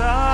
side.